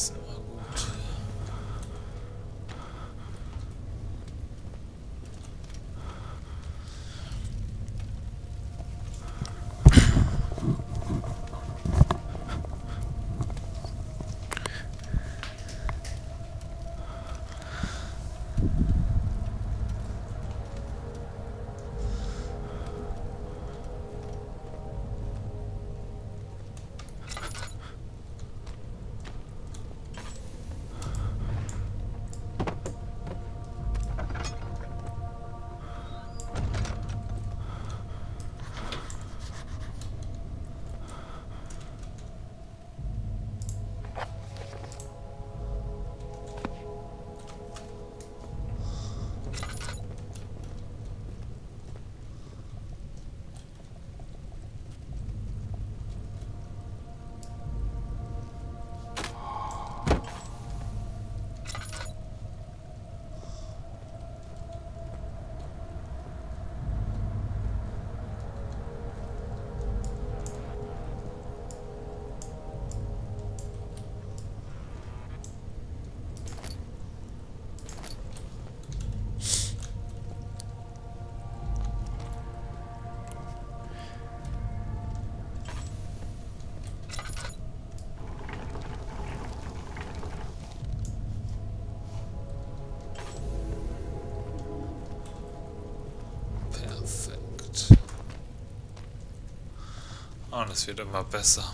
ist Und es wird immer besser.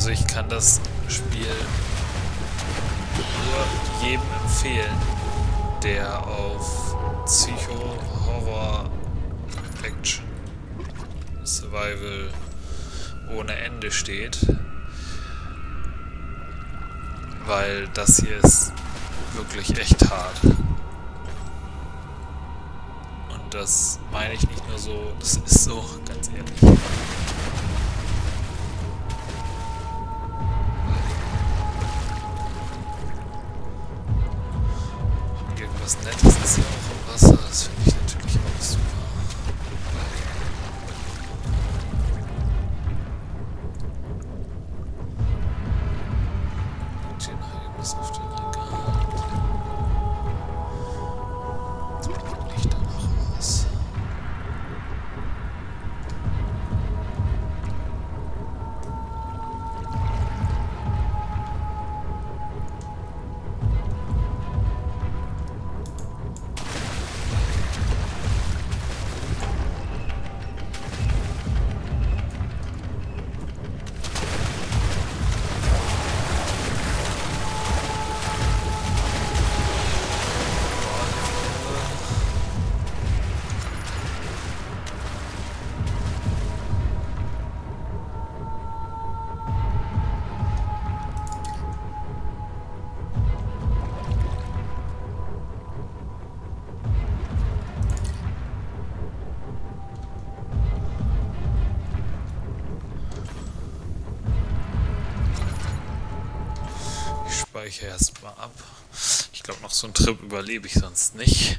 Also ich kann das Spiel nur jedem empfehlen, der auf Psycho, Horror, Action, Survival ohne Ende steht. Weil das hier ist wirklich echt hart. Und das meine ich nicht nur so, das ist so, ganz ehrlich. Speichere erstmal ab. Ich glaube, noch so einen Trip überlebe ich sonst nicht.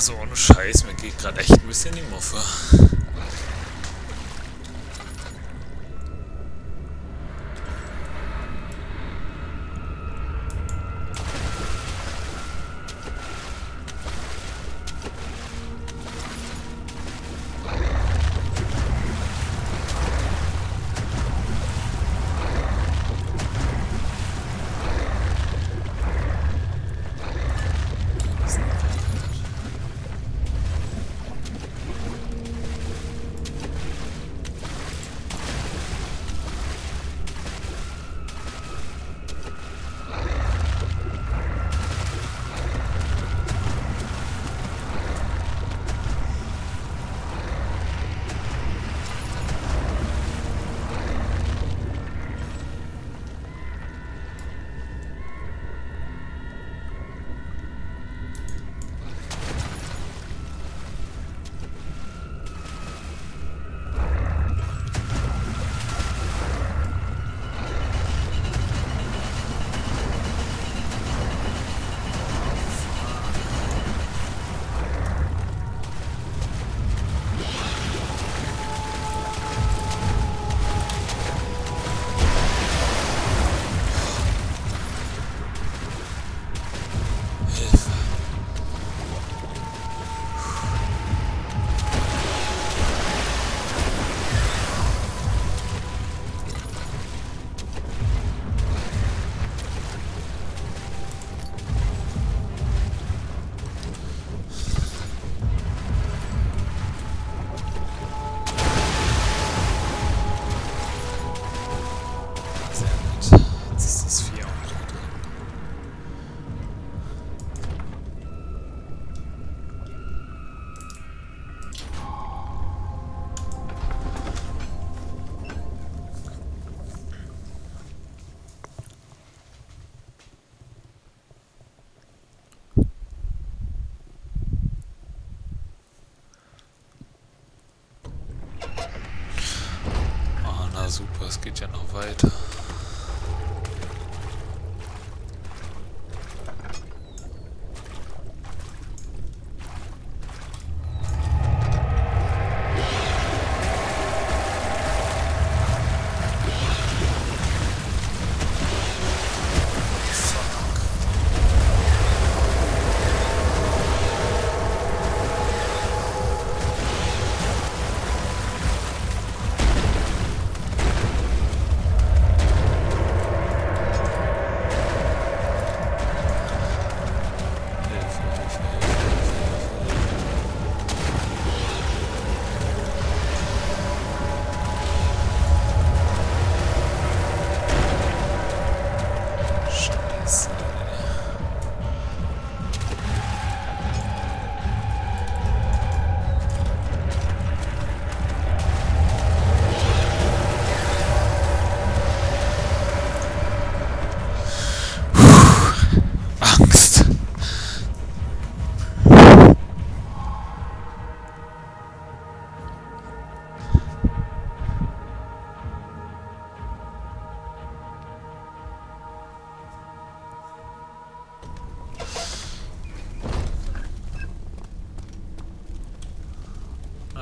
Also ohne Scheiß, mir geht gerade echt ein bisschen die Muffe. Super, es geht ja noch weiter.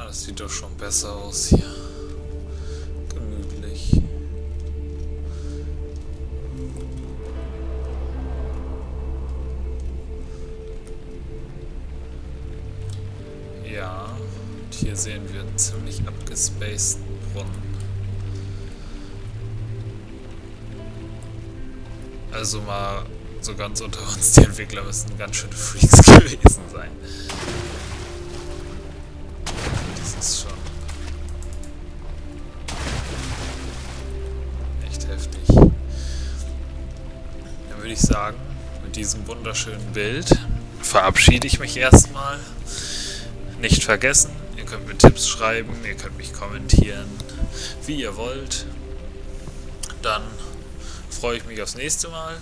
Das sieht doch schon besser aus hier. Gemütlich. Ja, und hier sehen wir einen ziemlich abgespaceden Brunnen. Also mal so ganz unter uns, die Entwickler müssen ganz schön Freaks gewesen sein. Ist schon echt heftig. Dann würde ich sagen, mit diesem wunderschönen Bild verabschiede ich mich erstmal. Nicht vergessen, ihr könnt mir Tipps schreiben, ihr könnt mich kommentieren, wie ihr wollt. Dann freue ich mich aufs nächste Mal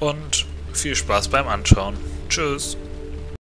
und viel Spaß beim Anschauen. Tschüss.